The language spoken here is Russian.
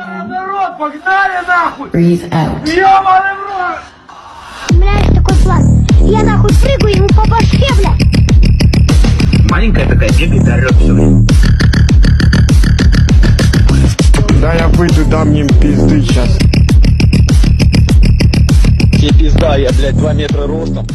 Народ, погнали нахуй! Breathe out. Ёбаный в рот! У меня есть такой план. Я нахуй прыгаю ему по башке, блядь. Маленькая такая бегает орёт всё время. Да я выйду, дам им пизды сейчас. Тебе пизда, я, блядь, два метра ростом.